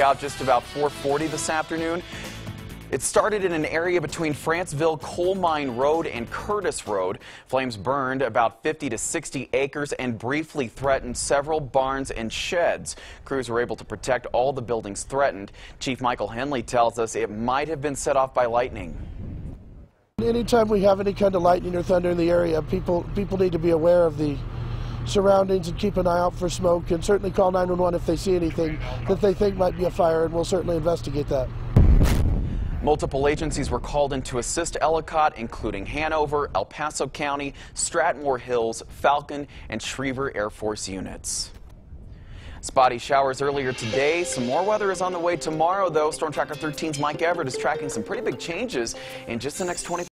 out just about 440 this afternoon. It started in an area between Franceville Coal Mine Road and Curtis Road. Flames burned about 50 to 60 acres and briefly threatened several barns and sheds. Crews were able to protect all the buildings threatened. Chief Michael Henley tells us it might have been set off by lightning. Anytime we have any kind of lightning or thunder in the area, people people need to be aware of the surroundings and keep an eye out for smoke and certainly call 911 if they see anything that they think might be a fire and we'll certainly investigate that. Multiple agencies were called in to assist Ellicott, including Hanover, El Paso County, Stratmoor Hills, Falcon, and Schriever Air Force units. Spotty showers earlier today. Some more weather is on the way tomorrow, though. Storm Tracker 13's Mike Everett is tracking some pretty big changes in just the next 20